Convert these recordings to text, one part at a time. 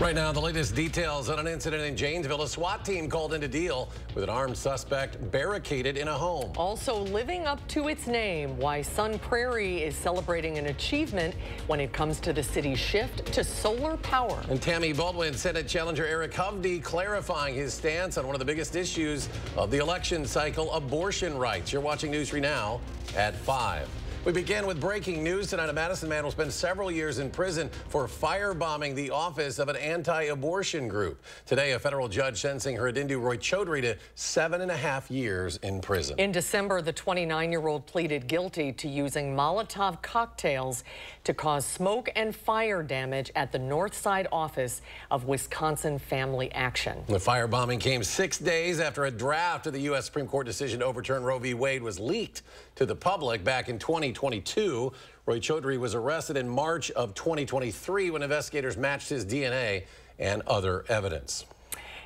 Right now, the latest details on an incident in Janesville. A SWAT team called in to deal with an armed suspect barricaded in a home. Also living up to its name, why Sun Prairie is celebrating an achievement when it comes to the city's shift to solar power. And Tammy Baldwin, Senate challenger Eric Hovde clarifying his stance on one of the biggest issues of the election cycle, abortion rights. You're watching News 3 Now at 5. We begin with breaking news tonight. A Madison man will spend several years in prison for firebombing the office of an anti-abortion group. Today, a federal judge sentencing Hridindu Roychowdhury to seven and a half years in prison. In December, the 29-year-old pleaded guilty to using Molotov cocktails to cause smoke and fire damage at the North Side office of Wisconsin Family Action. The firebombing came six days after a draft of the U.S. Supreme Court decision to overturn Roe v. Wade was leaked to the public back in 2022. Roychowdhury was arrested in March of 2023 when investigators matched his DNA and other evidence.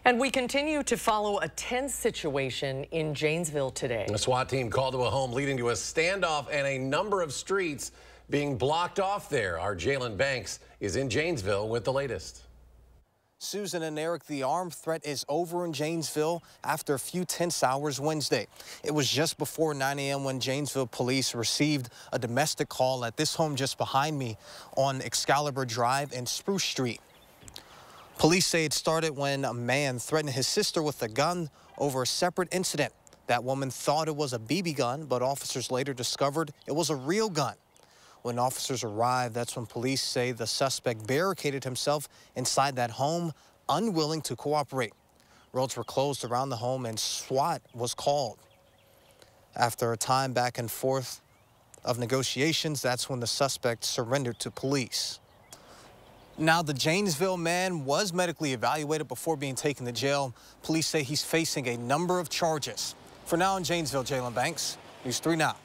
And we continue to follow a tense situation in Janesville today. A SWAT team called to a home leading to a standoff and a number of streets being blocked off there. Our Jalen Banks is in Janesville with the latest. Susan and Eric, the armed threat is over in Janesville after a few tense hours Wednesday. It was just before 9 a.m. when Janesville police received a domestic call at this home just behind me on Excalibur Drive and Spruce Street. Police say it started when a man threatened his sister with a gun over a separate incident. That woman thought it was a BB gun, but officers later discovered it was a real gun. When officers arrived, that's when police say the suspect barricaded himself inside that home, unwilling to cooperate. Roads were closed around the home and SWAT was called. After a time back and forth of negotiations, that's when the suspect surrendered to police. Now, the Janesville man was medically evaluated before being taken to jail. Police say he's facing a number of charges. For now in Janesville, Jalen Banks, News 3 Now.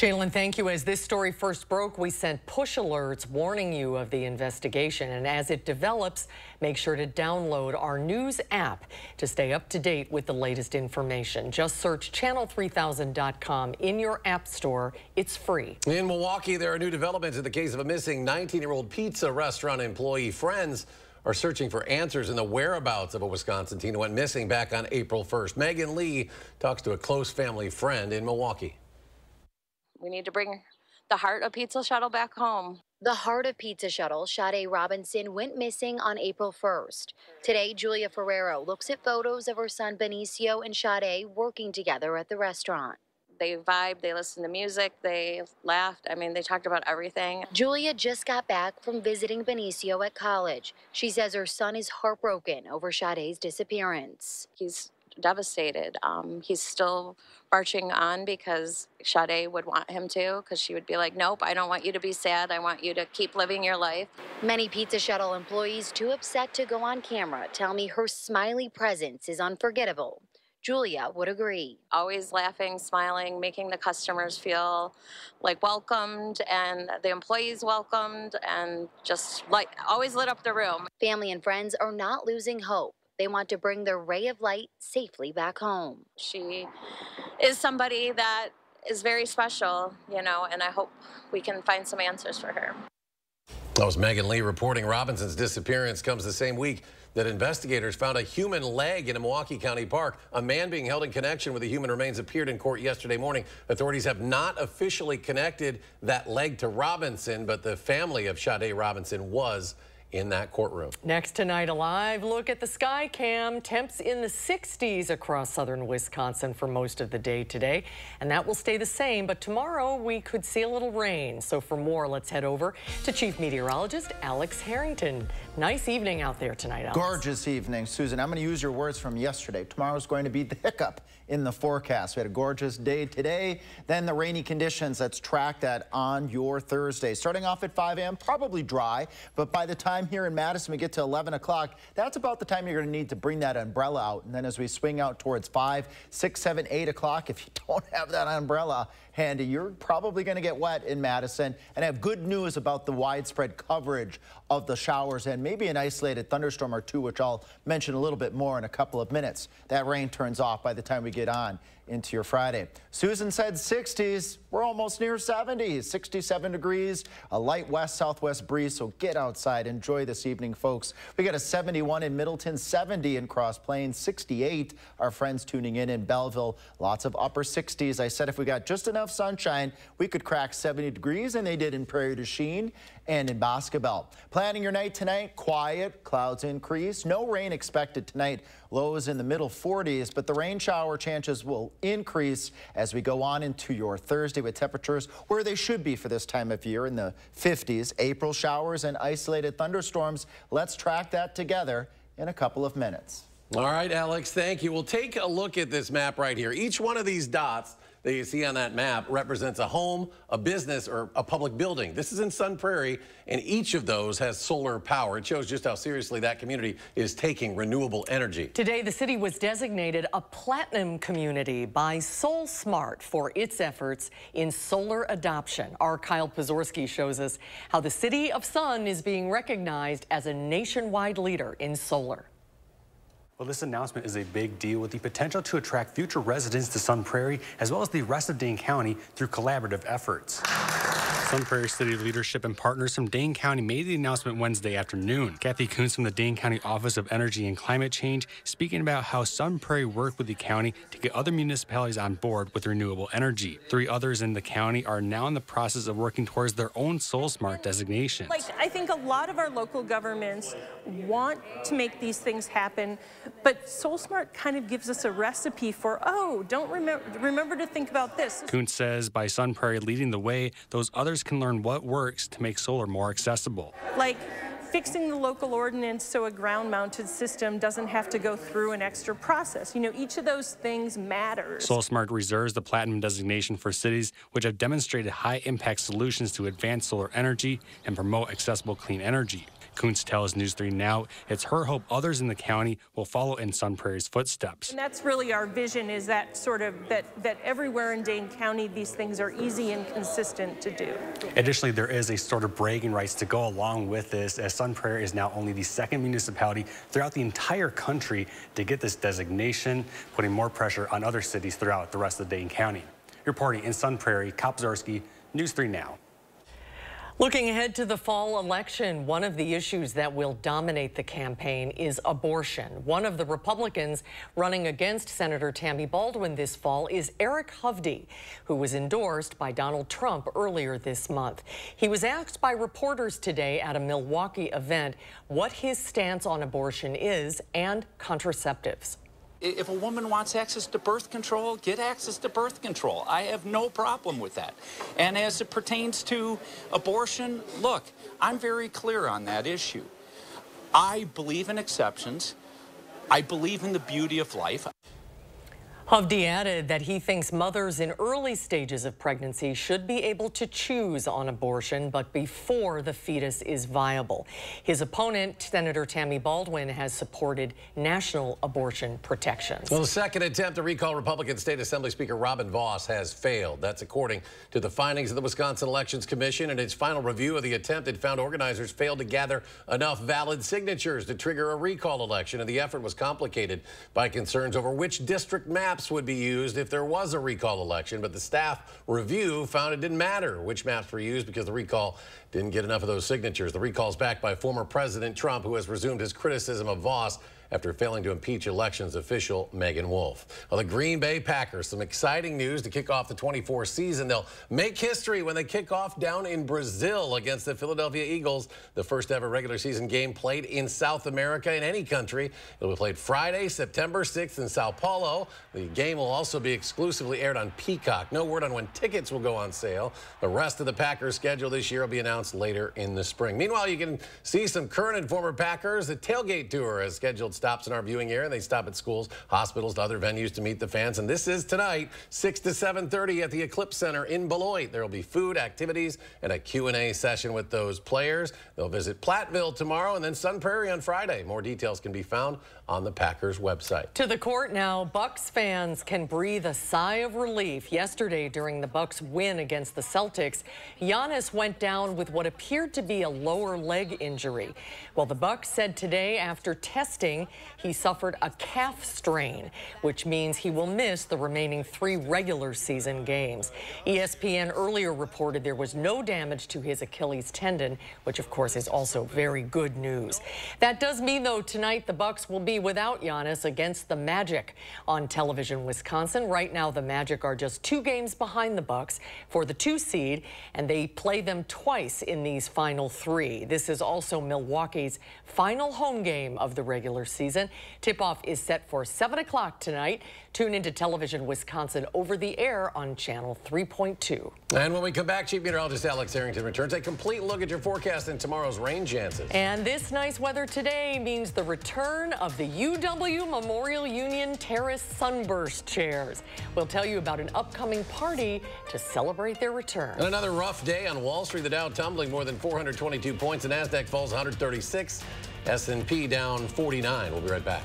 Jalen, thank you. As this story first broke, we sent push alerts warning you of the investigation. And as it develops, make sure to download our news app to stay up to date with the latest information. Just search channel3000.com in your app store. It's free. In Milwaukee, there are new developments in the case of a missing 19-year-old pizza restaurant employee. Friends are searching for answers in the whereabouts of a Wisconsin teen who went missing back on April 1st. Megan Lee talks to a close family friend in Milwaukee. We need to bring the heart of Pizza Shuttle back home. The heart of Pizza Shuttle, Sade Robinson, went missing on April 1st. Today, Julia Ferrero looks at photos of her son Benicio and Sade working together at the restaurant. They vibed, they listened to music, they laughed. I mean, they talked about everything. Julia just got back from visiting Benicio at college. She says her son is heartbroken over Sade's disappearance. He's devastated. Um, he's still marching on because Sade would want him to, because she would be like, nope, I don't want you to be sad. I want you to keep living your life. Many Pizza Shuttle employees, too upset to go on camera, tell me her smiley presence is unforgettable. Julia would agree. Always laughing, smiling, making the customers feel like welcomed and the employees welcomed and just like always lit up the room. Family and friends are not losing hope. They want to bring their ray of light safely back home. She is somebody that is very special, you know, and I hope we can find some answers for her. That was Megan Lee reporting Robinson's disappearance comes the same week that investigators found a human leg in a Milwaukee County park. A man being held in connection with the human remains appeared in court yesterday morning. Authorities have not officially connected that leg to Robinson, but the family of Sade Robinson was in that courtroom. Next tonight, a live look at the sky cam. Temps in the 60s across southern Wisconsin for most of the day today. And that will stay the same, but tomorrow we could see a little rain. So for more, let's head over to Chief Meteorologist Alex Harrington. Nice evening out there tonight, Alex. Gorgeous evening, Susan. I'm going to use your words from yesterday. Tomorrow's going to be the hiccup in the forecast. We had a gorgeous day today, then the rainy conditions that's tracked that on your Thursday. Starting off at 5 a.m., probably dry, but by the time here in Madison we get to 11 o'clock, that's about the time you're going to need to bring that umbrella out. And then as we swing out towards 5, 6, 7, 8 o'clock, if you don't have that umbrella, handy. You're probably going to get wet in Madison and I have good news about the widespread coverage of the showers and maybe an isolated thunderstorm or two, which I'll mention a little bit more in a couple of minutes. That rain turns off by the time we get on into your Friday. Susan said 60s. We're almost near 70s, 67 degrees, a light west southwest breeze. So get outside, enjoy this evening, folks. We got a 71 in Middleton, 70 in Cross Plains, 68. Our friends tuning in in Belleville, lots of upper 60s. I said if we got just enough sunshine, we could crack 70 degrees, and they did in Prairie du Chien and in Boscobel. Planning your night tonight, quiet, clouds increase. No rain expected tonight. Lows in the middle 40s, but the rain shower chances will increase as we go on into your Thursday with temperatures where they should be for this time of year in the 50s. April showers and isolated thunderstorms. Let's track that together in a couple of minutes. All right, Alex, thank you. We'll take a look at this map right here. Each one of these dots that you see on that map represents a home, a business, or a public building. This is in Sun Prairie, and each of those has solar power. It shows just how seriously that community is taking renewable energy. Today, the city was designated a platinum community by SolSmart for its efforts in solar adoption. Our Kyle Pozorski shows us how the city of Sun is being recognized as a nationwide leader in solar. Well, this announcement is a big deal with the potential to attract future residents to Sun Prairie as well as the rest of Dane County through collaborative efforts. Sun Prairie City leadership and partners from Dane County made the announcement Wednesday afternoon. Kathy Kuntz from the Dane County Office of Energy and Climate Change speaking about how Sun Prairie worked with the county to get other municipalities on board with renewable energy. Three others in the county are now in the process of working towards their own SolSmart designation. Like, I think a lot of our local governments want to make these things happen, but SolSmart kind of gives us a recipe for, oh, don't remember, remember to think about this. Kuntz says by Sun Prairie leading the way, those others can learn what works to make solar more accessible. Like fixing the local ordinance so a ground mounted system doesn't have to go through an extra process. You know, each of those things matters. SolSmart reserves the platinum designation for cities which have demonstrated high impact solutions to advance solar energy and promote accessible clean energy. Kuntz tells News 3 Now it's her hope others in the county will follow in Sun Prairie's footsteps. And that's really our vision is that sort of that, that everywhere in Dane County these things are easy and consistent to do. Additionally, there is a sort of bragging rights to go along with this as Sun Prairie is now only the second municipality throughout the entire country to get this designation, putting more pressure on other cities throughout the rest of Dane County. Reporting in Sun Prairie, Kopzarski, News 3 Now. Looking ahead to the fall election, one of the issues that will dominate the campaign is abortion. One of the Republicans running against Senator Tammy Baldwin this fall is Eric Hovde, who was endorsed by Donald Trump earlier this month. He was asked by reporters today at a Milwaukee event what his stance on abortion is and contraceptives. If a woman wants access to birth control, get access to birth control. I have no problem with that. And as it pertains to abortion, look, I'm very clear on that issue. I believe in exceptions. I believe in the beauty of life. Hovde added that he thinks mothers in early stages of pregnancy should be able to choose on abortion, but before the fetus is viable. His opponent, Senator Tammy Baldwin, has supported national abortion protections. Well, the second attempt to recall Republican State Assembly Speaker Robin Vos has failed. That's according to the findings of the Wisconsin Elections Commission. In its final review of the attempt, it found organizers failed to gather enough valid signatures to trigger a recall election, and the effort was complicated by concerns over which district maps maps would be used if there was a recall election, but the staff review found it didn't matter which maps were used because the recall didn't get enough of those signatures. The recall is backed by former President Trump, who has resumed his criticism of Vos after failing to impeach elections official Meagan Wolfe. Well, the Green Bay Packers, some exciting news to kick off the 24 season. They'll make history when they kick off down in Brazil against the Philadelphia Eagles, the first ever regular season game played in South America in any country. It'll be played Friday, September 6th in Sao Paulo. The game will also be exclusively aired on Peacock. No word on when tickets will go on sale. The rest of the Packers schedule this year will be announced later in the spring. Meanwhile, you can see some current and former Packers. The tailgate tour has scheduled stops in our viewing area. They stop at schools, hospitals, other venues to meet the fans. And this is tonight, 6 to 7.30 at the Eclipse Center in Beloit. There will be food, activities, and a Q&A session with those players. They'll visit Platteville tomorrow and then Sun Prairie on Friday. More details can be found on the Packers website. To the court now, Bucks fans can breathe a sigh of relief. Yesterday, during the Bucks win against the Celtics, Giannis went down with what appeared to be a lower leg injury. Well, the Bucks said today after testing, he suffered a calf strain, which means he will miss the remaining three regular season games. ESPN earlier reported there was no damage to his Achilles tendon, which of course is also very good news. That does mean though tonight the Bucks will be without Giannis against the Magic on television Wisconsin. Right now, the Magic are just two games behind the Bucks for the two seed, and they play them twice in these final three. This is also Milwaukee's final home game of the regular season. Tip-off is set for 7 o'clock tonight. Tune into television Wisconsin over the air on channel 3.2. And when we come back, Chief Meteorologist Alex Harrington returns a complete look at your forecast and tomorrow's rain chances. And this nice weather today means the return of the UW Memorial Union Terrace Sunburst chairs. We'll tell you about an upcoming party to celebrate their return. And another rough day on Wall Street. The Dow tumbling more than 422 points. The NASDAQ falls 136. S&P down 49. We'll be right back.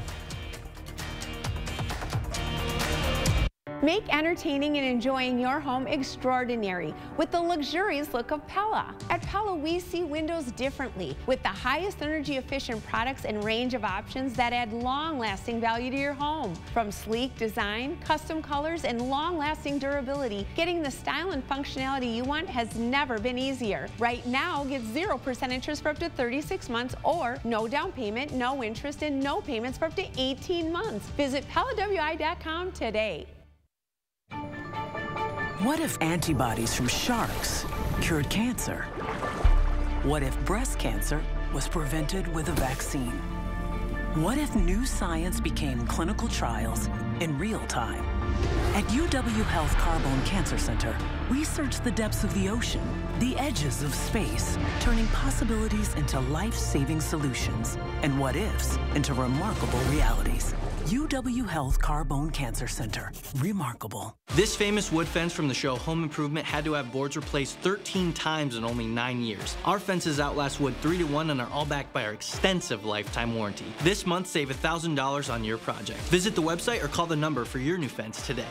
Make entertaining and enjoying your home extraordinary with the luxurious look of Pella. At Pella, we see windows differently with the highest energy efficient products and range of options that add long lasting value to your home. From sleek design, custom colors, and long lasting durability, getting the style and functionality you want has never been easier. Right now, get 0% interest for up to 36 months or no down payment, no interest, and no payments for up to 18 months. Visit PellaWI.com today. What if antibodies from sharks cured cancer? What if breast cancer was prevented with a vaccine? What if new science became clinical trials in real time? At UW Health Carbone Cancer Center, we search the depths of the ocean, the edges of space, turning possibilities into life-saving solutions and what ifs into remarkable realities. UW Health Carbone Cancer Center. Remarkable. This famous wood fence from the show Home Improvement had to have boards replaced 13 times in only 9 years. Our fences outlast wood 3 to 1 and are all backed by our extensive lifetime warranty. This month, save $1,000 on your project. Visit the website or call the number for your new fence today.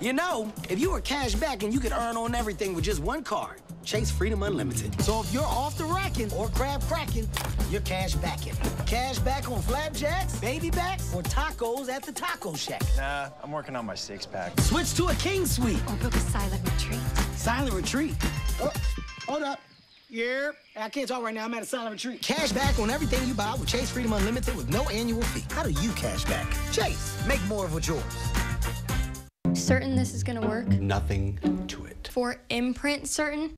You know, if you were cash back and you could earn on everything with just one card, Chase Freedom Unlimited. So if you're off the racking or crab cracking, you're cash backing. Cash back on flapjacks, baby backs, or tacos at the taco shack. Nah, I'm working on my six pack. Switch to a king suite. Or book a silent retreat. Silent retreat? Oh, hold up. Yeah, I can't talk right now. I'm at a silent retreat. Cash back on everything you buy with Chase Freedom Unlimited with no annual fee. How do you cash back? Chase, make more of what's yours. Certain this is gonna work? Nothing to it. 4imprint certain?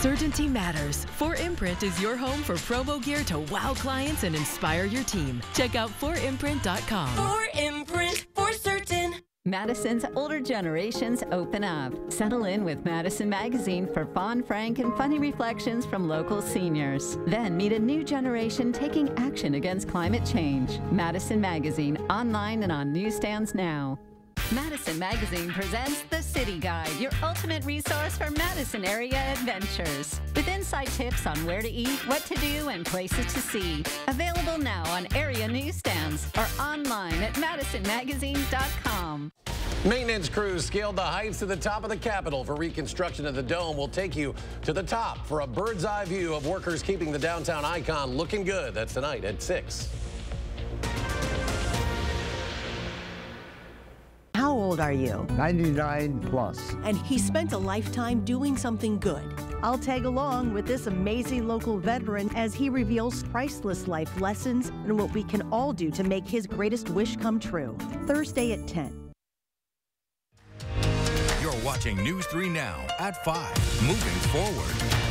Certainty matters. 4imprint is your home for promo gear to wow clients and inspire your team. Check out 4imprint.com. 4imprint for certain. Madison's older generations open up. Settle in with Madison Magazine for fun, frank, and funny reflections from local seniors. Then meet a new generation taking action against climate change. Madison Magazine, online and on newsstands now. Madison Magazine presents The City Guide, your ultimate resource for Madison area adventures. With inside tips on where to eat, what to do, and places to see. Available now on area newsstands or online at madisonmagazine.com. Maintenance crews scaled the heights to the top of the Capitol for reconstruction of the dome. We'll take you to the top for a bird's eye view of workers keeping the downtown icon looking good. That's tonight at 6. How old are you? 99 plus. And he spent a lifetime doing something good. I'll tag along with this amazing local veteran as he reveals priceless life lessons and what we can all do to make his greatest wish come true. Thursday at 10. You're watching News 3 Now at 5. Moving forward.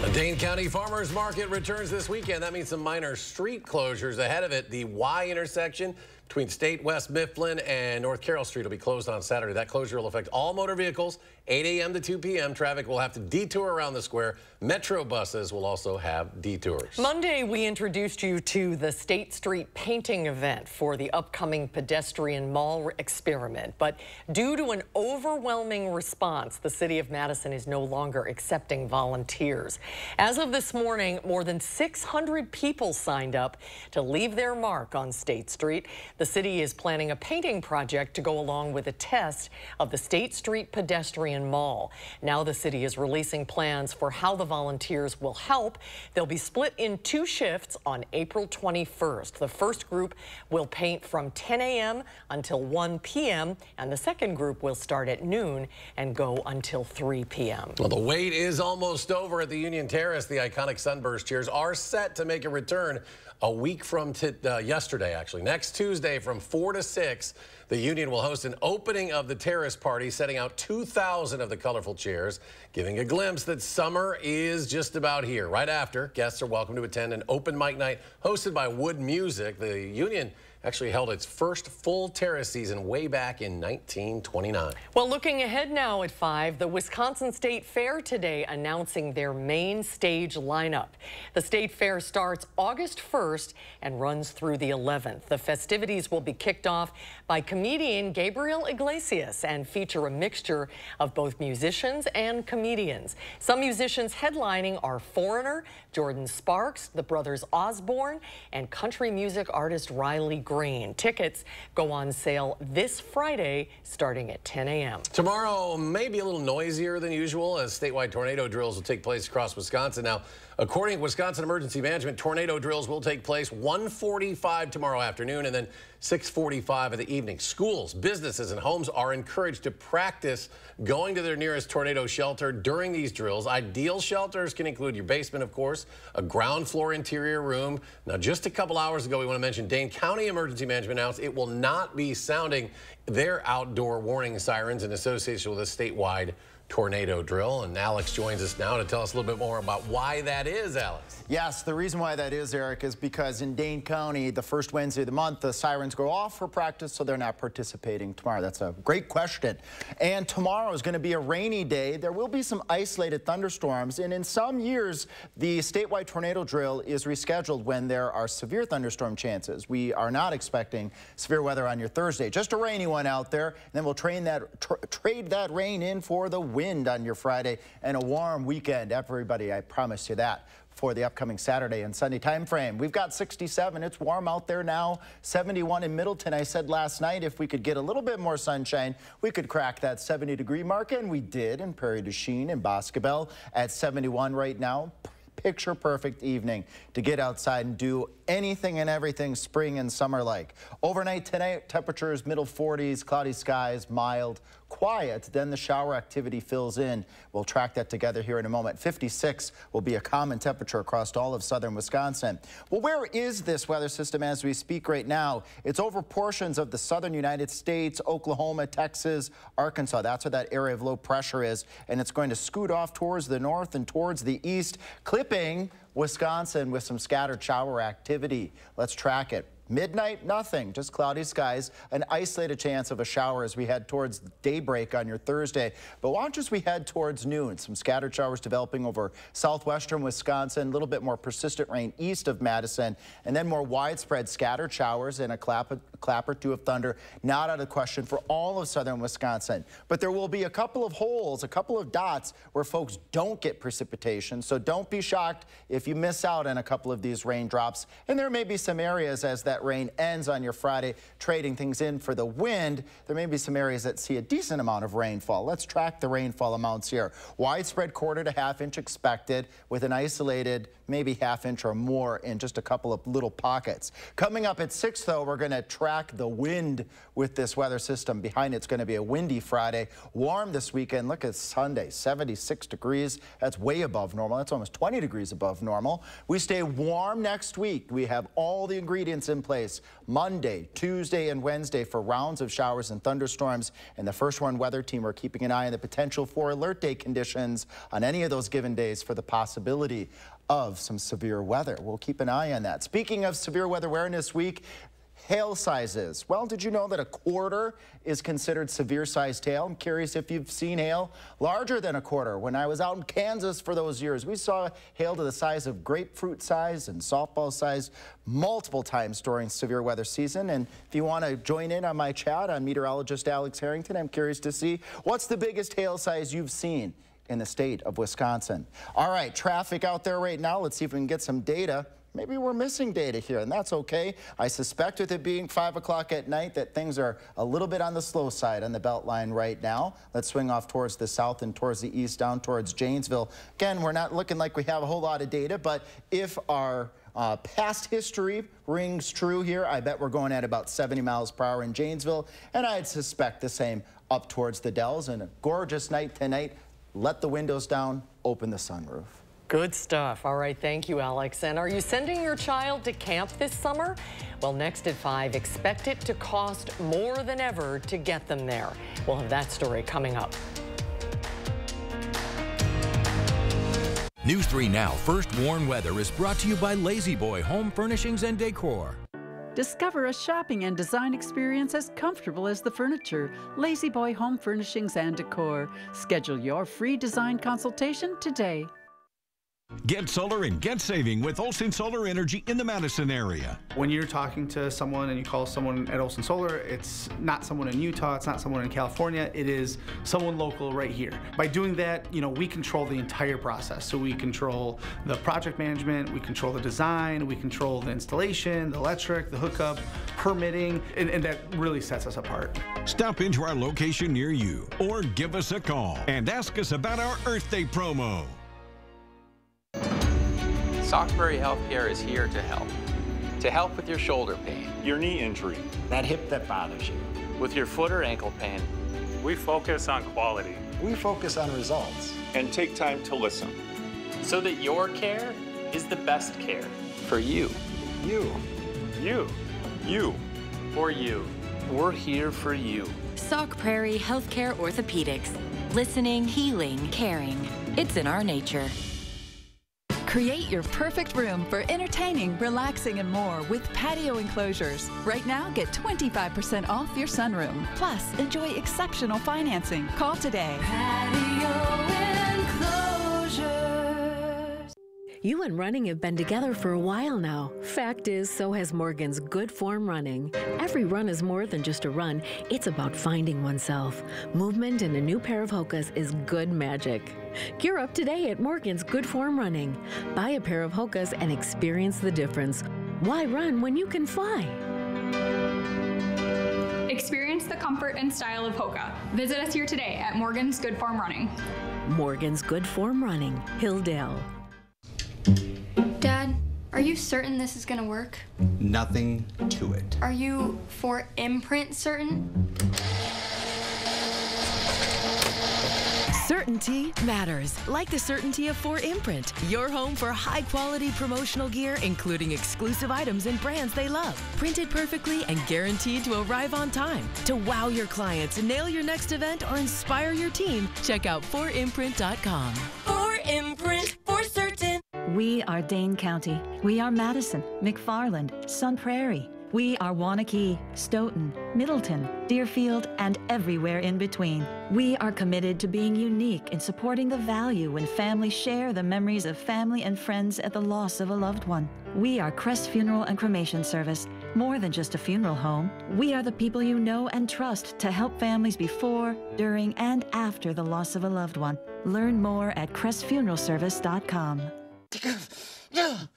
The Dane County Farmers Market returns this weekend. That means some minor street closures ahead of it. The Y intersection between State West Mifflin and North Carroll Street will be closed on Saturday. That closure will affect all motor vehicles 8 a.m. to 2 p.m. Traffic will have to detour around the square. Metro buses will also have detours. Monday, we introduced you to the State Street painting event for the upcoming pedestrian mall experiment. But due to an overwhelming response, the city of Madison is no longer accepting volunteers. As of this morning, more than 600 people signed up to leave their mark on State Street. The city is planning a painting project to go along with a test of the State Street pedestrian Mall. Now the city is releasing plans for how the volunteers will help. They'll be split in two shifts on April 21st. The first group will paint from 10 a.m. until 1 p.m. and the second group will start at noon and go until 3 p.m. Well, the wait is almost over at the Union Terrace. The iconic Sunburst chairs are set to make a return a week from uh, yesterday, actually. Next Tuesday from 4 to 6, the Union will host an opening of the terrace party, setting out 2,000 of the colorful chairs, giving a glimpse that summer is just about here. Right after, guests are welcome to attend an open mic night hosted by Wood Music. The Union actually held its first full terrace season way back in 1929. Well, looking ahead now at 5, the Wisconsin State Fair today announcing their main stage lineup. The State Fair starts August 1st and runs through the 11th. The festivities will be kicked off by comedian Gabriel Iglesias and feature a mixture of both musicians and comedians. Some musicians headlining are Foreigner, Jordin Sparks, the brothers Osborne, and country music artist Riley Green. Tickets go on sale this Friday starting at 10 a.m. Tomorrow may be a little noisier than usual as statewide tornado drills will take place across Wisconsin. Now, according to Wisconsin Emergency Management, tornado drills will take place 1:45 tomorrow afternoon and then 645 in the evening. Schools, businesses, and homes are encouraged to practice going to their nearest tornado shelter during these drills. Ideal shelters can include your basement, of course, a ground floor interior room. Now, just a couple hours ago, we want to mention Dane County Emergency Management announced it will not be sounding their outdoor warning sirens in association with a statewide tornado drill. And Alex joins us now to tell us a little bit more about why that is, Alex. Yes, the reason why that is, Eric, is because in Dane County, the first Wednesday of the month, the sirens go off for practice, so they're not participating tomorrow. That's a great question. And tomorrow is going to be a rainy day. There will be some isolated thunderstorms, and in some years, the statewide tornado drill is rescheduled when there are severe thunderstorm chances. We are not expecting severe weather on your Thursday. Just a rainy one out there, and then we'll train that, tra trade that rain in for the wind on your Friday and a warm weekend. Everybody, I promise you that for the upcoming Saturday and Sunday time frame. We've got 67. It's warm out there now. 71 in Middleton. I said last night if we could get a little bit more sunshine, we could crack that 70 degree mark, and we did in Prairie du Chien and Boscobel at 71 right now picture perfect evening to get outside and do anything and everything spring and summer like. Overnight tonight, temperatures middle 40s, cloudy skies, mild, quiet. Then the shower activity fills in. We'll track that together here in a moment. 56 will be a common temperature across all of southern Wisconsin. Well, where is this weather system as we speak right now? It's over portions of the southern United States, Oklahoma, Texas, Arkansas. That's where that area of low pressure is. And it's going to scoot off towards the north and towards the east, clipping Wisconsin with some scattered shower activity. Let's track it. Midnight, nothing, just cloudy skies, an isolated chance of a shower as we head towards daybreak on your Thursday. But watch as we head towards noon. Some scattered showers developing over southwestern Wisconsin, a little bit more persistent rain east of Madison, and then more widespread scattered showers and a clap, clap or two of thunder. Not out of question for all of southern Wisconsin. But there will be a couple of holes, a couple of dots where folks don't get precipitation. So don't be shocked if you miss out on a couple of these raindrops. And there may be some areas as that that rain ends on your Friday, trading things in for the wind. There may be some areas that see a decent amount of rainfall. Let's track the rainfall amounts here. Widespread quarter to half inch expected with an isolated maybe half inch or more in just a couple of little pockets. Coming up at 6, though, we're going to track the wind with this weather system. Behind it's going to be a windy Friday. Warm this weekend. Look at Sunday, 76 degrees. That's way above normal. That's almost 20 degrees above normal. We stay warm next week. We have all the ingredients in place Monday, Tuesday, and Wednesday for rounds of showers and thunderstorms. And the First Warn weather team are keeping an eye on the potential for alert day conditions on any of those given days for the possibility of some severe weather. We'll keep an eye on that. Speaking of severe weather awareness week, hail sizes. Well, did you know that a quarter is considered severe sized hail? I'm curious if you've seen hail larger than a quarter. When I was out in Kansas for those years, we saw hail to the size of grapefruit size and softball size multiple times during severe weather season. And if you want to join in on my chat, I'm meteorologist Alex Harrington. I'm curious to see what's the biggest hail size you've seen in the state of Wisconsin. All right, traffic out there right now. Let's see if we can get some data. Maybe we're missing data here, and that's okay. I suspect with it being 5 o'clock at night that things are a little bit on the slow side on the Beltline right now. Let's swing off towards the south and towards the east, down towards Janesville. Again, we're not looking like we have a whole lot of data, but if our uh, past history rings true here, I bet we're going at about 70 miles per hour in Janesville, and I'd suspect the same up towards the Dells. And a gorgeous night tonight. Let the windows down, open the sunroof. Good stuff. All right, thank you, Alex. And are you sending your child to camp this summer? Well, next at 5, expect it to cost more than ever to get them there. We'll have that story coming up. News 3 Now First Warn Weather is brought to you by La-Z-Boy Home Furnishings and Decor. Discover a shopping and design experience as comfortable as the furniture. La-Z-Boy Home Furnishings and Decor. Schedule your free design consultation today. Get solar and get saving with Olson Solar Energy in the Madison area. When you're talking to someone and you call someone at Olson Solar, it's not someone in Utah, it's not someone in California, it is someone local right here. By doing that, you know, we control the entire process. So we control the project management, we control the design, we control the installation, the electric, the hookup, permitting, and, and that really sets us apart. Stop into our location near you or give us a call and ask us about our Earth Day promo. Sauk Prairie Healthcare is here to help. To help with your shoulder pain, your knee injury, that hip that bothers you, with your foot or ankle pain. We focus on quality. We focus on results. And take time to listen. So that your care is the best care for you. You. You. You. For you. We're here for you. Sauk Prairie Healthcare Orthopedics. Listening, healing, caring. It's in our nature. Create your perfect room for entertaining, relaxing, and more with patio enclosures. Right now, get 25% off your sunroom. Plus, enjoy exceptional financing. Call today. Patio You and running have been together for a while now. Fact is, so has Morgan's Good Form Running. Every run is more than just a run, it's about finding oneself. Movement in a new pair of Hokas is good magic. Gear up today at Morgan's Good Form Running. Buy a pair of Hokas and experience the difference. Why run when you can fly? Experience the comfort and style of Hoka. Visit us here today at Morgan's Good Form Running. Morgan's Good Form Running, Hilldale. Dad, are you certain this is gonna work? Nothing to it. Are you 4imprint certain? Certainty matters, like the certainty of 4imprint, your home for high quality promotional gear, including exclusive items and brands they love. Printed perfectly and guaranteed to arrive on time. To wow your clients, nail your next event, or inspire your team, check out 4imprint.com. 4imprint for certain. We are Dane County. We are Madison, McFarland, Sun Prairie. We are Waunakee, Stoughton, Middleton, Deerfield, and everywhere in between. We are committed to being unique in supporting the value when families share the memories of family and friends at the loss of a loved one. We are Crest Funeral and Cremation Service, more than just a funeral home. We are the people you know and trust to help families before, during, and after the loss of a loved one. Learn more at crestfuneralservice.com.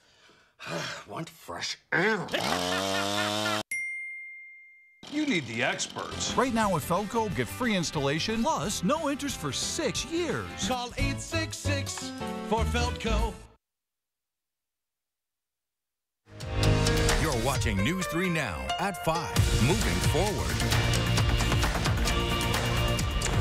Want fresh air. You need the experts. Right now at Feldco, get free installation plus no interest for six years. Call 866 for Feldco. You're watching News 3 Now at 5. Moving forward.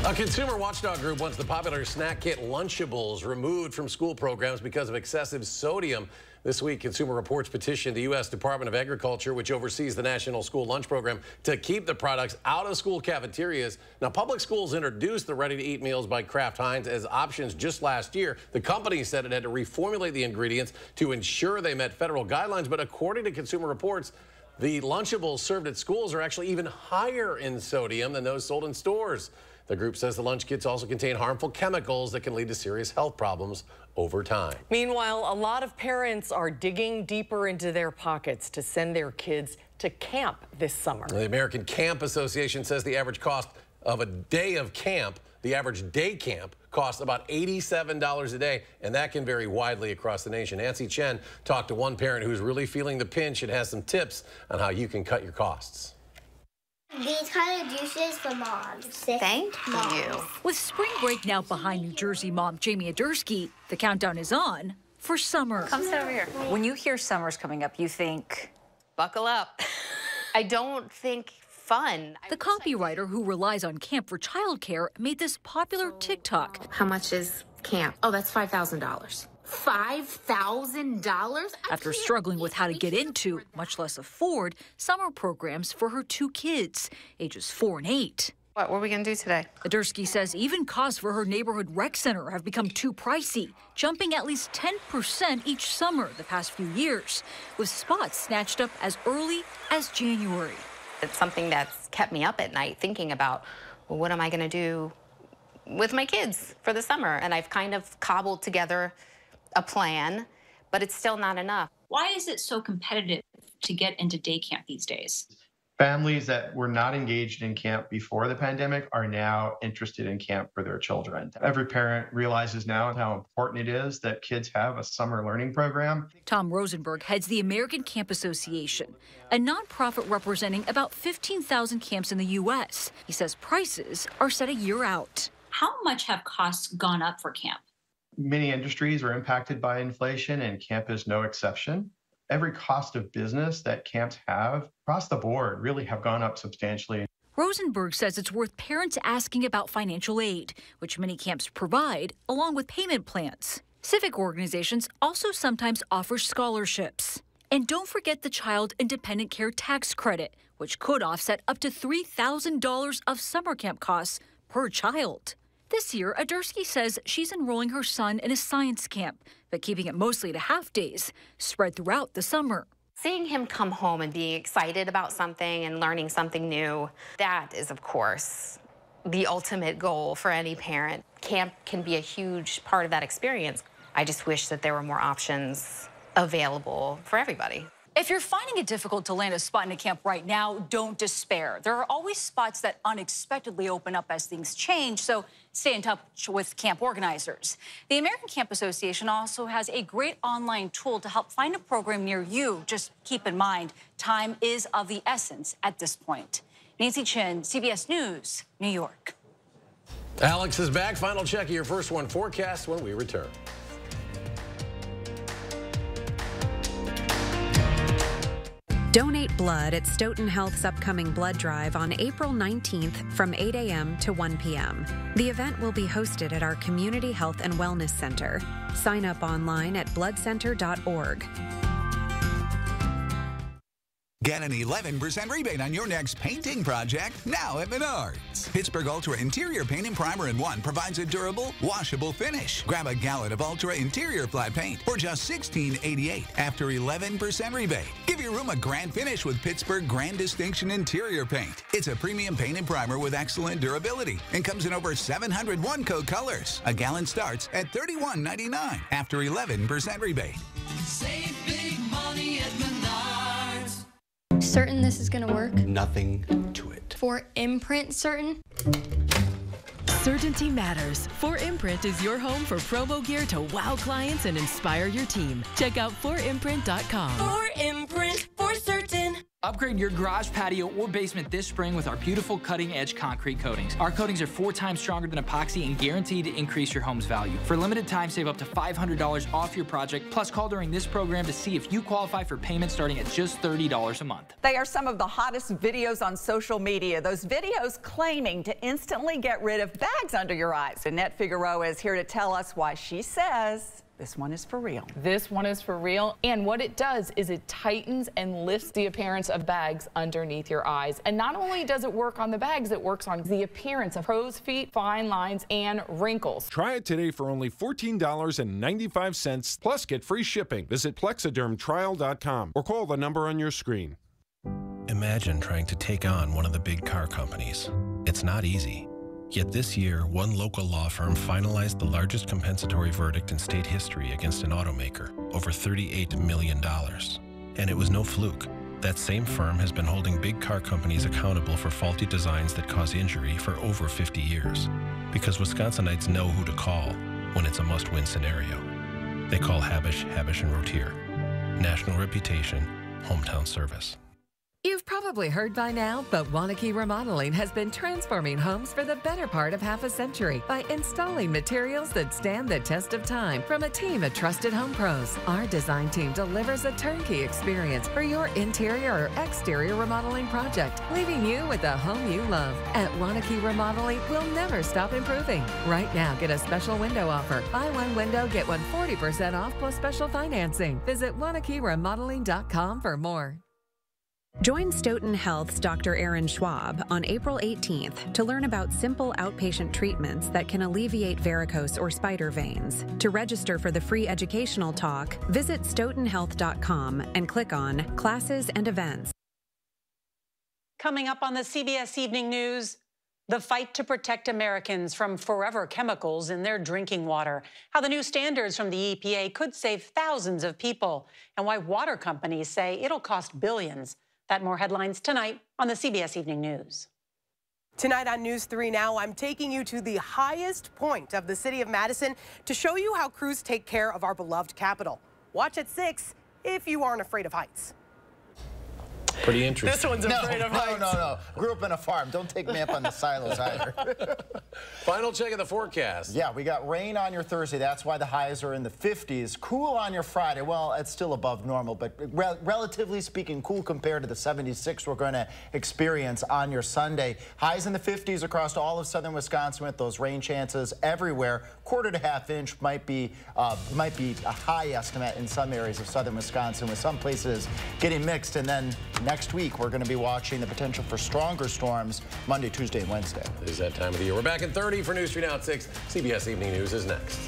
A consumer watchdog group wants the popular snack kit Lunchables removed from school programs because of excessive sodium. This week, Consumer Reports petitioned the U.S. Department of Agriculture, which oversees the National School Lunch Program, to keep the products out of school cafeterias. Now, public schools introduced the ready-to-eat meals by Kraft Heinz as options just last year. The company said it had to reformulate the ingredients to ensure they met federal guidelines, but according to Consumer Reports, The Lunchables served at schools are actually even higher in sodium than those sold in stores. The group says the lunch kits also contain harmful chemicals that can lead to serious health problems over time. Meanwhile, a lot of parents are digging deeper into their pockets to send their kids to camp this summer. The American Camp Association says the average cost of a day of camp, the average day camp, costs about $87 a day, and that can vary widely across the nation. Nancy Chen talked to one parent who's really feeling the pinch and has some tips on how you can cut your costs. These kind of juices for moms. Thank moms. you. With spring break now behind New Jersey mom Jamie Adursky, the countdown is on for summer. Come sit over here. When you hear summer's coming up, you think, buckle up. I don't think fun. The copywriter who relies on camp for childcare made this popular TikTok. How much is camp? Oh, that's $5,000. $5,000? After struggling with how to get into, much less afford, summer programs for her two kids, ages four and eight. What are we going to do today? Adursky says even costs for her neighborhood rec center have become too pricey, jumping at least 10% each summer the past few years, with spots snatched up as early as January. It's something that's kept me up at night thinking about, well, what am I going to do with my kids for the summer? And I've kind of cobbled together a plan, but it's still not enough. Why is it so competitive to get into day camp these days? Families that were not engaged in camp before the pandemic are now interested in camp for their children. Every parent realizes now how important it is that kids have a summer learning program. Tom Rosenberg heads the American Camp Association, a nonprofit representing about 15,000 camps in the U.S. He says prices are set a year out. How much have costs gone up for camp? Many industries are impacted by inflation, and camp is no exception every cost of business that camps have across the board really have gone up substantially. Rosenberg says it's worth parents asking about financial aid, which many camps provide, along with payment plans. Civic organizations also sometimes offer scholarships. And don't forget the Child and Dependent Care Tax Credit, which could offset up to $3,000 of summer camp costs per child. This year, Adursky says she's enrolling her son in a science camp, but keeping it mostly to half days, spread throughout the summer. Seeing him come home and being excited about something and learning something new, that is, of course, the ultimate goal for any parent. Camp can be a huge part of that experience. I just wish that there were more options available for everybody. If you're finding it difficult to land a spot in a camp right now, don't despair. There are always spots that unexpectedly open up as things change, so stay in touch with camp organizers. The American Camp Association also has a great online tool to help find a program near you. Just keep in mind, time is of the essence at this point. Nancy Chen, CBS News, New York. Alex is back. Final check of your First Warn forecast when we return. Donate blood at Stoughton Health's upcoming blood drive on April 19th from 8 a.m. to 1 p.m. The event will be hosted at our Community Health and Wellness Center. Sign up online at bloodcenter.org. Get an 11% rebate on your next painting project now at Menards. Pittsburgh Ultra Interior Paint and Primer in One provides a durable, washable finish. Grab a gallon of Ultra Interior Flat Paint for just $16.88 after 11% rebate. Give your room a grand finish with Pittsburgh Grand Distinction Interior Paint. It's a premium paint and primer with excellent durability and comes in over 700 one-coat colors. A gallon starts at $31.99 after 11% rebate. Save Certain this is gonna work? Nothing to it. For imprint certain? Certainty matters. 4imprint is your home for promo gear to wow clients and inspire your team. Check out 4imprint.com. 4imprint, for certain. Upgrade your garage, patio, or basement this spring with our beautiful cutting edge concrete coatings. Our coatings are four times stronger than epoxy and guaranteed to increase your home's value. For limited time, save up to $500 off your project. Plus, call during this program to see if you qualify for payments starting at just $30 a month. They are some of the hottest videos on social media. Those videos claiming to instantly get rid of bags under your eyes. Annette Figueroa is here to tell us why she says this one is for real. This one is for real. And what it does is it tightens and lifts the appearance of bags underneath your eyes. And not only does it work on the bags, it works on the appearance of crow's feet, fine lines, and wrinkles. Try it today for only $14.95 plus get free shipping. Visit plexadermtrial.com or call the number on your screen. Imagine trying to take on one of the big car companies. It's not easy. Yet this year, one local law firm finalized the largest compensatory verdict in state history against an automaker, over $38 million. And it was no fluke. That same firm has been holding big car companies accountable for faulty designs that cause injury for over 50 years. Because Wisconsinites know who to call when it's a must win scenario. They call Habush, Habush, and Rottier. National reputation, hometown service. Probably heard by now, but Waunakee Remodeling has been transforming homes for the better part of half a century by installing materials that stand the test of time from a team of trusted home pros. Our design team delivers a turnkey experience for your interior or exterior remodeling project, leaving you with a home you love. At Waunakee Remodeling, we'll never stop improving. Right now, get a special window offer. Buy one window, get one 40% off plus special financing. Visit WaunakeeRemodeling.com for more. Join Stoughton Health's Dr. Aaron Schwab on April 18th to learn about simple outpatient treatments that can alleviate varicose or spider veins. To register for the free educational talk, visit stoughtonhealth.com and click on Classes and Events. Coming up on the CBS Evening News, the fight to protect Americans from forever chemicals in their drinking water, how the new standards from the EPA could save thousands of people, and why water companies say it'll cost billions. That more headlines tonight on the CBS Evening News. Tonight on News 3 Now, I'm taking you to the highest point of the city of Madison to show you how crews take care of our beloved capitol. Watch at 6 if you aren't afraid of heights. Pretty interesting. This one's afraid no, of no, heights. No, no, Grew up in a farm. Don't take me up on the silos either. Final check of the forecast. Yeah, we got rain on your Thursday. That's why the highs are in the 50s. Cool on your Friday. Well, it's still above normal, but re relatively speaking, cool compared to the 76 we're going to experience on your Sunday. Highs in the 50s across all of southern Wisconsin with those rain chances everywhere. Quarter to half inch might be uh, might be a high estimate in some areas of southern Wisconsin, with some places getting mixed. And then next week, we're going to be watching the potential for stronger storms Monday, Tuesday, and Wednesday. It is that time of the year. We're back in 30 for News 3 Now at 6. CBS Evening News is next.